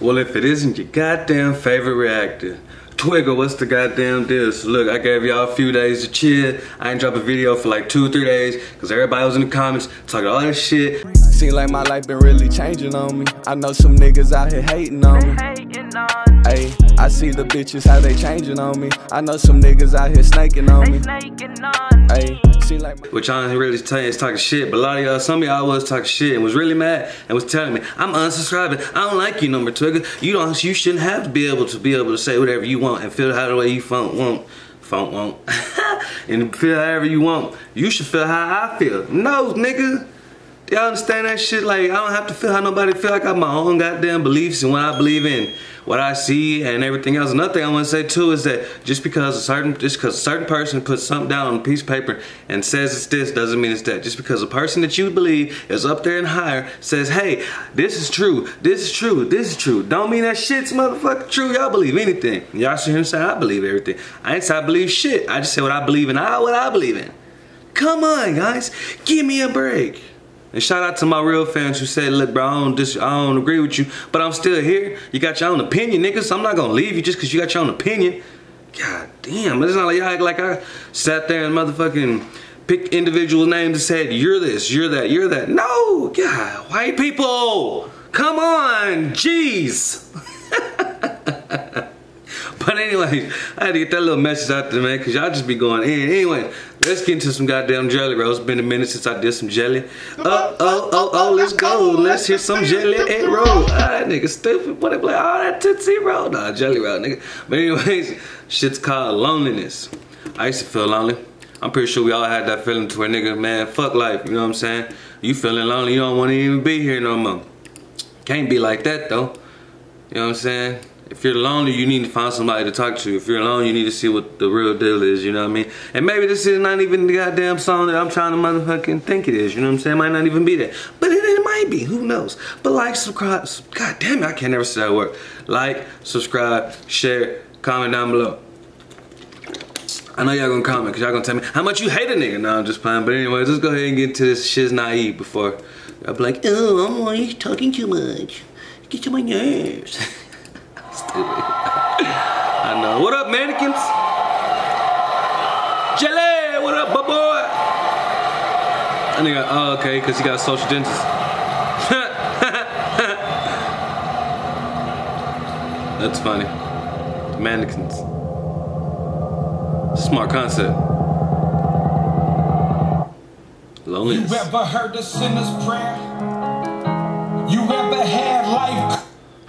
Well, if it isn't your goddamn favorite reactor, Twigga, what's the goddamn deal? Look, I gave y'all a few days to chill. I ain't drop a video for like two or three days because everybody was in the comments talking all that shit. Seem like my life been really changing on me. I know some niggas out here hating on me. Hey, I see the bitches how they changing on me. I know some niggas out here snaking on me. Hey, seem like Which I ain't really tell you is talking shit, but a lot of y'all, some of y'all was talking shit and was really mad and was telling me, I'm unsubscribing. I don't like you more, Twigga. You don't you shouldn't have to be able to be able to say whatever you want and feel how the way you funk want. Funk won't. and feel however you want. You should feel how I feel. No, nigga. Y'all understand that shit? Like, I don't have to feel how nobody feel. Like I got my own goddamn beliefs and what I believe in, what I see and everything else. Another thing I want to say too is that just because a certain, just because a certain person puts something down on a piece of paper and says it's this doesn't mean it's that. Just because a person that you believe is up there and higher says, hey, this is true, this is true, this is true. Don't mean that shit's motherfucking true. Y'all believe anything. Y'all here and say I believe everything. I ain't say I believe shit. I just say what I believe in. I what I believe in. Come on, guys. Give me a break. And shout out to my real fans who said, look, bro, I don't, dis- I don't agree with you, but I'm still here. You got your own opinion, niggas. I'm not gonna leave you just because you got your own opinion. God damn, it's not like act like I sat there and motherfucking picked individual names and said, you're this, you're that, you're that. No, God, white people, come on, jeez. But anyway, I had to get that little message out there, man, because y'all just be going in. Anyway, let's get into some goddamn jelly rolls. It's been a minute since I did some jelly. Oh, oh, oh, oh, let's go. Let's hear some jelly egg roll. All right, nigga, stupid. What they play? Oh, that Tootsie Roll. Nah, jelly roll, nigga. But anyways, shit's called loneliness. I used to feel lonely. I'm pretty sure we all had that feeling to where nigga, man, fuck life. You know what I'm saying? You feeling lonely, you don't want to even be here no more. Can't be like that, though. You know what I'm saying? If you're lonely, you need to find somebody to talk to. If you're alone, you need to see what the real deal is, you know what I mean? And maybe this is not even the goddamn song that I'm trying to motherfucking think it is, you know what I'm saying? It might not even be that. But it, it might be, who knows? But like, subscribe, god damn it, I can't never say that word. Like, subscribe, share, comment down below. I know y'all gonna comment because y'all gonna tell me how much you hate a nigga. No, I'm just playing. But anyways, let's go ahead and get to this shit's naive before y'all be like, oh, I'm always talking too much. Get to my nerves. I know. What up, mannequins? Jelly, what up, my boy? I think, oh, okay, because he got a social dentist. That's funny. Mannequins. Smart concept. Loneliness. You ever heard the sinner's prayer?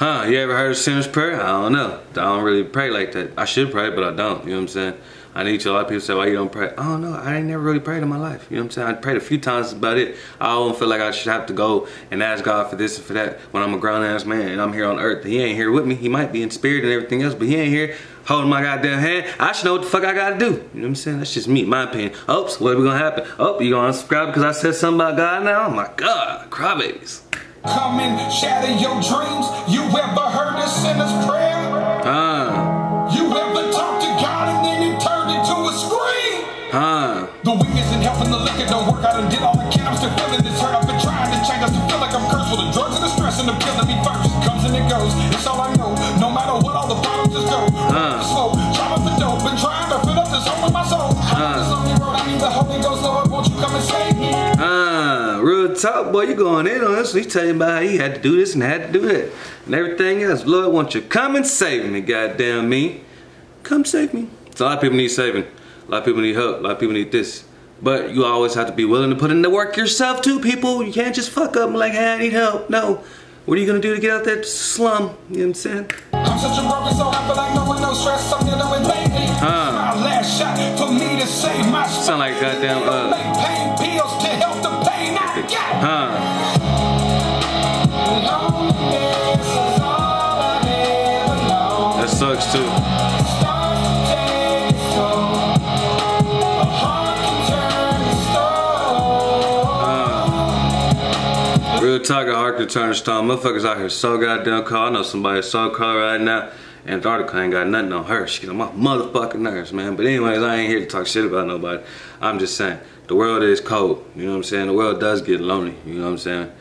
Huh, you ever heard of sinner's prayer? I don't know. I don't really pray like that. I should pray, but I don't. You know what I'm saying? I need to. A lot of people say, why you don't pray? I don't know. I ain't never really prayed in my life. You know what I'm saying? I prayed a few times about it. I don't feel like I should have to go and ask God for this and for that when I'm a grown ass man and I'm here on earth. He ain't here with me. He might be in spirit and everything else, but he ain't here holding my goddamn hand. I should know what the fuck I gotta do. You know what I'm saying? That's just me, my opinion. Oops, what we gonna happen? Oh, you gonna unsubscribe because I said something about God now? Oh my God, crybabies. Come and shatter your dreams. You ever heard the sinner's prayer? Huh, You ever talked to God and then it turned into a scream? huh. The isn't helping the liquor don't work. I done did all I I'm still feeling this hurt. I've been trying to change. I still feel like I'm cursed with the drugs and the stress and the killing me first. Comes and it goes. It's all I know. No matter what, all the problems just go. Uh. Slow. Try up the dope. Been trying to fill up this hole in my soul. Uh. This lonely road. I need the Holy Ghost. Lord, won't you come and save me? Ah, real talk, boy, you going in on this. He telling you about how he had to do this and had to do that. And everything else. Lord, won't you come and save me, goddamn me. Come save me. So a lot of people need saving. A lot of people need help. A lot of people need this. But you always have to be willing to put in the work yourself too, people. You can't just fuck up and like, hey, I need help. No. What are you gonna do to get out that slum? You know what I'm saying? I'm such a broken soul, I feel like no one, no stress, I'm dealing with pain. Huh. My last shot for me to save my. Sound like goddamn, uh, to stone. Real talk, a heart could turn to stone. Motherfuckers out here so goddamn cold. I know somebody so cold right now. Antarctica ain't got nothing on her. She get on my motherfucking nerves, man. But anyways, I ain't here to talk shit about nobody. I'm just saying, the world is cold. You know what I'm saying? The world does get lonely. You know what I'm saying?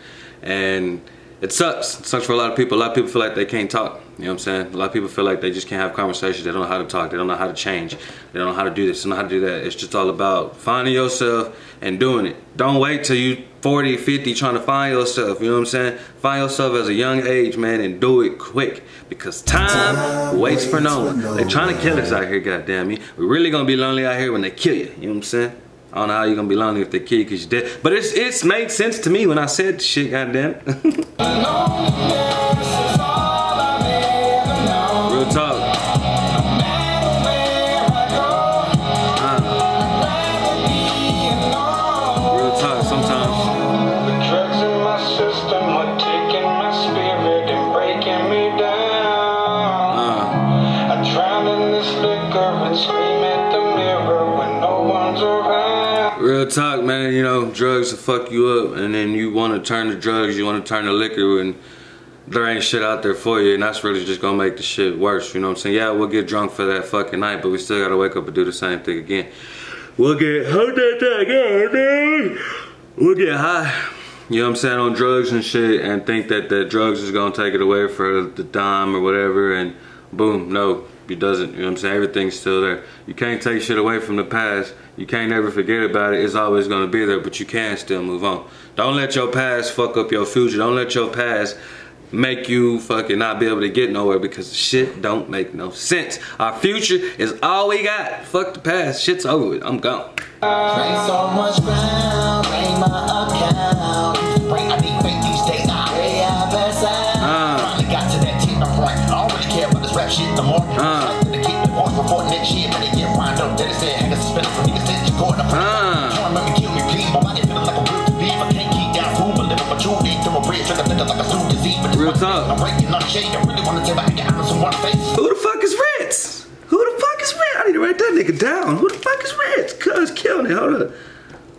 And it sucks. It sucks for a lot of people. A lot of people feel like they can't talk. You know what I'm saying? A lot of people feel like they just can't have conversations. They don't know how to talk. They don't know how to change. They don't know how to do this. They don't know how to do that. It's just all about finding yourself and doing it. Don't wait till you 40, 50 trying to find yourself. You know what I'm saying? Find yourself as a young age, man, and do it quick. Because time waits for no one. They're trying to kill us out here, goddamn me. We're really gonna be lonely out here when they kill you. You know what I'm saying? I don't know how you're gonna be lonely if they kill you because you're dead. But it's it's made sense to me when I said shit, goddamn. Real talk. Uh, real talk sometimes. The drugs in my system are taking my spirit and breaking me down. Uh, I drown in this liquor and scream at the mirror when no one's around. real talk, man. You know, drugs will fuck you up, and then you want to turn to drugs, you want to turn to liquor, and there ain't shit out there for you, and that's really just gonna make the shit worse. You know what I'm saying? Yeah, we'll get drunk for that fucking night, but we still gotta wake up and do the same thing again. We'll get. We'll get high. You know what I'm saying on drugs and shit, and think that that drugs is gonna take it away for the dime or whatever, and boom, no, it doesn't. You know what I'm saying? Everything's still there. You can't take shit away from the past. You can't ever forget about it. It's always gonna be there, but you can still move on. Don't let your past fuck up your future. Don't let your past make you fucking not be able to get nowhere because shit don't make no sense. Our future is all we got. Fuck the past. Shit's over with. I'm gone. Rain so one face. Who the fuck is Rittz? Who the fuck is Rittz? I need to write that nigga down. Who the fuck is Rittz? Cuz killing it. Hold up.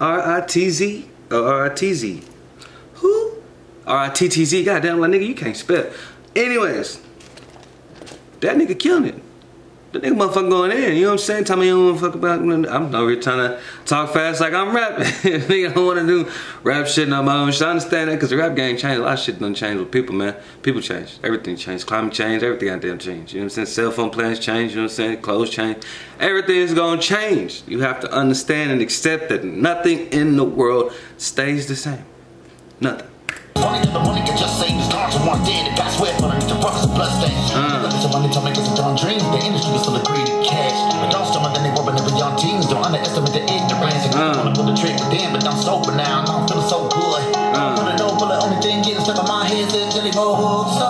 R I T Z. Oh, R I T Z. Who? R I T T Z. Goddamn, like nigga, you can't spell. Anyways, that nigga killing it. That nigga motherfucker going in, you know what I'm saying? Tell me you don't fuck about I'm over here trying to talk fast like I'm rapping. nigga I don't wanna do rap shit own shit. I understand that because the rap game changed. A lot of shit done changed with people, man. People change. Everything changed. Climate change, everything goddamn changed. You know what I'm saying? Cell phone plans change, you know what I'm saying? Clothes change. Everything is gonna change. You have to understand and accept that nothing in the world stays the same. Nothing. Money to the money can just save the stars and one dead. It got sweat, but I need to rock some blood stains. Uh. Look at some money to make us a dumb dreams. The industry is full of greedy cash. But don't stomach than they when they young teens. Don't underestimate the ignorance. Uh. I wanna pull the trick with them, but I'm sober now. I'm feeling so good. I'm gonna know, but the only thing getting stuck in my head is that jelly roll. So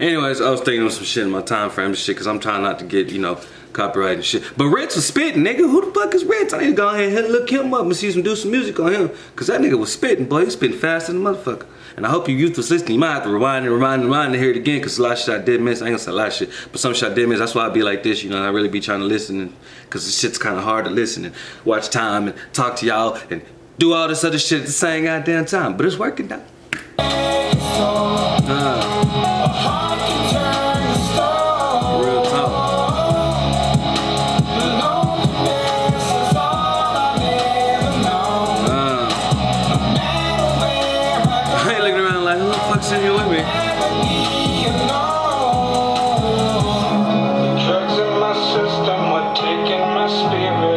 Anyways, I was thinking of some shit in my time frame and shit because I'm trying not to get, you know, copyright and shit. But Rittz was spitting, nigga. Who the fuck is Rittz? I need to go ahead and look him up and see some do some music on him. Cause that nigga was spitting, boy. He was spitting faster than a motherfucker. And I hope you youth was listening. You might have to rewind and rewind and rewind to hear it again because a lot of shit I did miss. I ain't gonna say a lot of shit, but some shit I did miss. That's why I be like this, you know. I really be trying to listen and cause this shit's kind of hard to listen and watch time and talk to y'all and do all this other shit at the same goddamn time. But it's working out. Real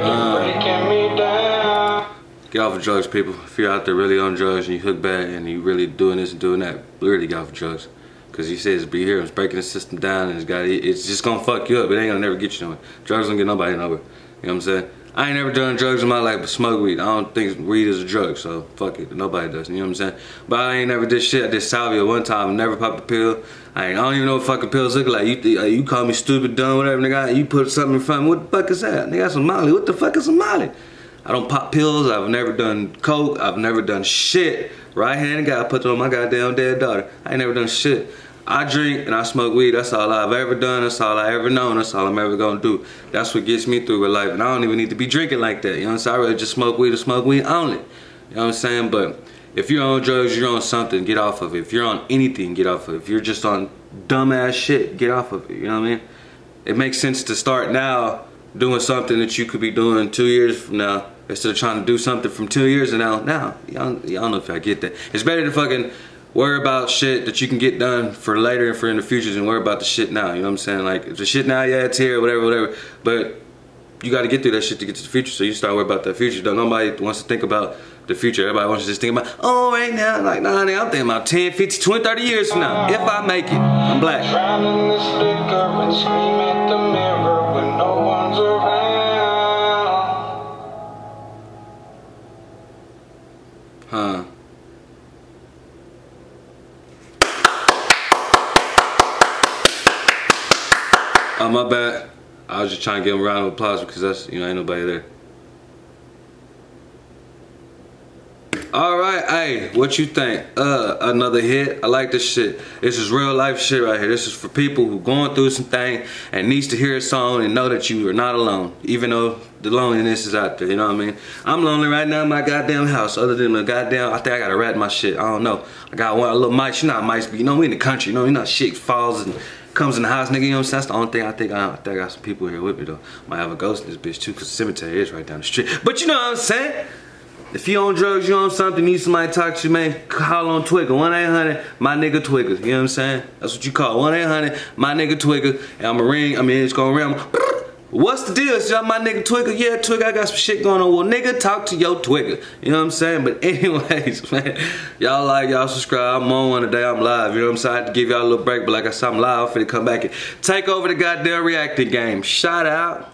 Uh, down. Get off of drugs, people. If you're out there really on drugs and you hook bad and you really doing this and doing that, really get off of drugs. Cause he says be here, it's breaking the system down, and it's got it's just gonna fuck you up. It ain't gonna never get you nowhere. Drugs don't get nobody nowhere. You know what I'm saying? I ain't never done drugs in my life but smoke weed. I don't think weed is a drug, so fuck it. Nobody does. You know what I'm saying? But I ain't never did shit. I did salvia one time. Never popped a pill. I ain't. I don't even know what fucking pills look like. You uh, you call me stupid, dumb, whatever, nigga. You put something in front of me. What the fuck is that? Nigga, some Molly. What the fuck is some Molly? I don't pop pills. I've never done coke. I've never done shit. Right-handed guy. I put on my goddamn dead daughter. I ain't never done shit. I drink and I smoke weed. That's all I've ever done. That's all I ever known. That's all I'm ever gonna do. That's what gets me through with life. And I don't even need to be drinking like that. You know what I'm saying? I just smoke weed or smoke weed only. You know what I'm saying? But if you're on drugs, you're on something, get off of it. If you're on anything, get off of it. If you're just on dumbass shit. Get off of it. You know what I mean? It makes sense to start now doing something that you could be doing two years from now instead of trying to do something from two years and now. Now, y'all, y'all know if I get that. It's better to fucking worry about shit that you can get done for later and for in the future and worry about the shit now. You know what I'm saying? Like, if the shit now, yeah, it's here, whatever, whatever. But you got to get through that shit to get to the future. So you start worrying about the future. Don't nobody wants to think about the future. Everybody wants to just think about, oh, right now. Like, nah, I'm thinking about 10, 50, 20, 30 years from now. If I make it, I'm black. Oh, my bad. I was just trying to give him a round of applause because that's, you know, ain't nobody there. All right, hey, what you think? Uh, another hit. I like this shit. This is real life shit right here. This is for people who going through some thing and needs to hear a song and know that you are not alone, even though the loneliness is out there. You know what I mean? I'm lonely right now in my goddamn house. Other than the goddamn, I think I got to rat my shit. I don't know. I got one a little mice. You know mice, but you know we in the country. You know, you know shit falls and comes in the house, nigga. You know what I'm saying? That's the only thing I think. I, I think I got some people here with me though. Might have a ghost in this bitch too, cause the cemetery is right down the street. But you know what I'm saying? If you on drugs, you on something, need somebody to talk to you, man, call on Twigga. 1-800, my nigga Twigga. You know what I'm saying? That's what you call 1-800, my nigga Twigga. And I'ma ring, I mean, it's gonna ring. What's the deal? Y'all my nigga Twigga? Yeah, Twigga, I got some shit going on. Well, nigga, talk to your Twigga. You know what I'm saying? But anyways, man, y'all like, y'all subscribe. I'm on one today. I'm live. You know what I'm saying? I had to give y'all a little break, but like I said, I'm live. I'm finna come back and take over the goddamn reacting game. Shout out.